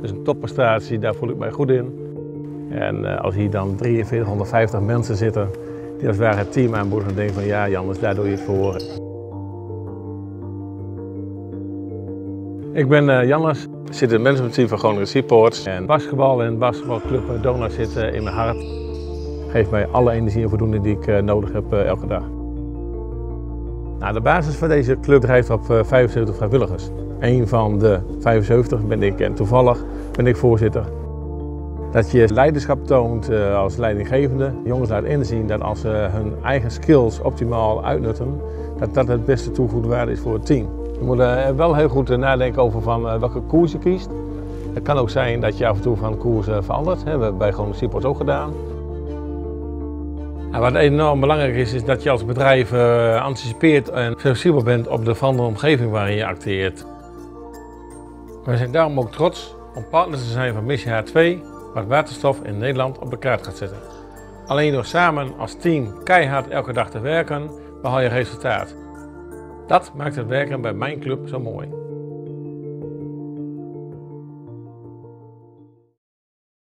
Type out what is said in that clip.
Dus een topprestatie, daar voel ik mij goed in. En uh, als hier dan 4350 mensen zitten die als het ware het team aanboden, dan denk ik van ja Jannes, daar doe je het voor. Ik ben uh, Jannes, zit in het managementteam van Groningen Seaports. En basketbal en basketbalclub Donau zitten in mijn hart. Geeft mij alle energie en voldoening die ik uh, nodig heb elke dag. Nou, de basis van deze club drijft op 75 vrijwilligers. Een van de 75 ben ik en toevallig ben ik voorzitter. Dat je leiderschap toont uh, als leidinggevende. Jongens laat inzien dat als ze hun eigen skills optimaal uitnutten, dat dat het beste toegevoegde waarde is voor het team. Je moet uh, wel heel goed nadenken over van, welke koers je kiest. Het kan ook zijn dat je af en toe van koers verandert. Dat hebben we bij Groningen Seaports ook gedaan. Wat enorm belangrijk is, is dat je als bedrijf anticipeert en flexibel bent op de veranderde omgeving waarin je acteert. Wij zijn daarom ook trots om partners te zijn van Missie H2, wat waterstof in Nederland op de kaart gaat zetten. Alleen door samen als team keihard elke dag te werken, behaal je resultaat. Dat maakt het werken bij mijn club zo mooi.